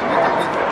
Obrigado.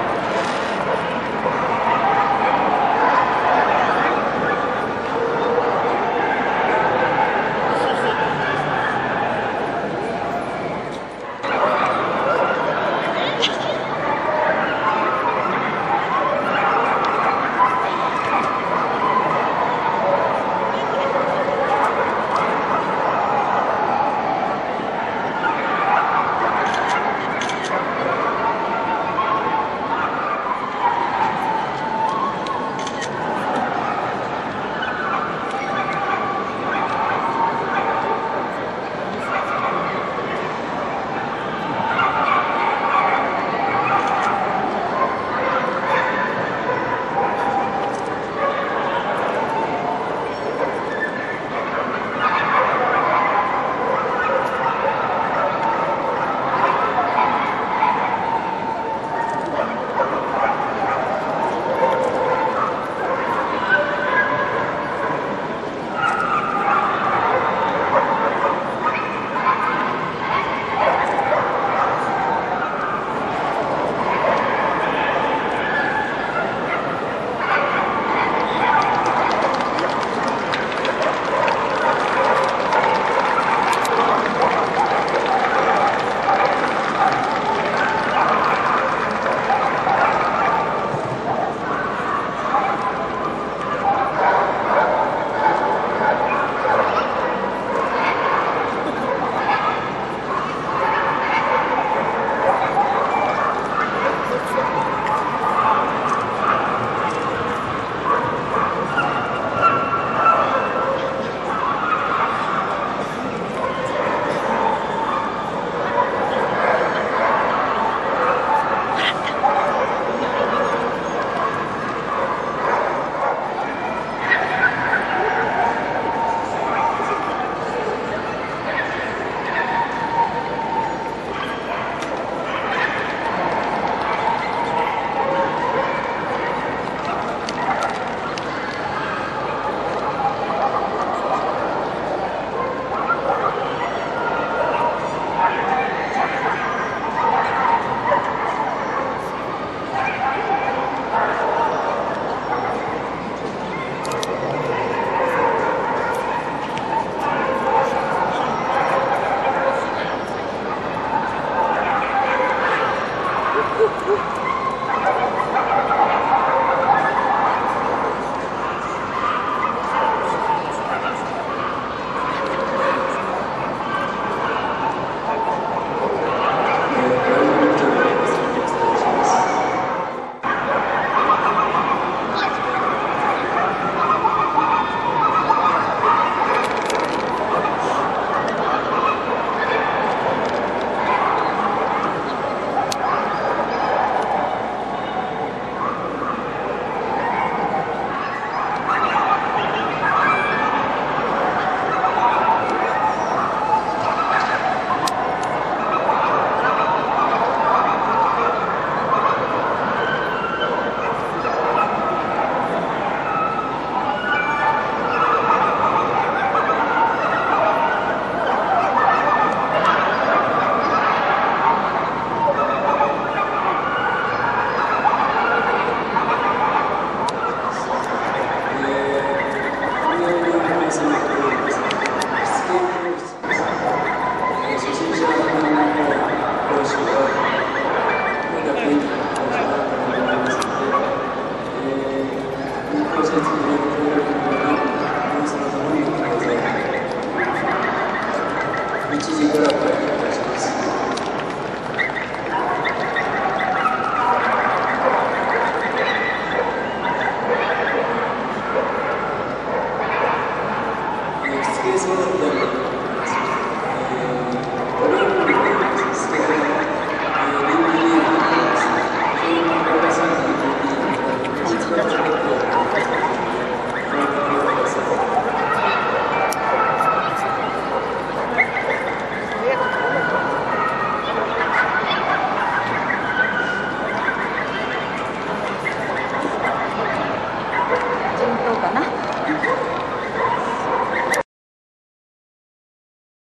一小时后。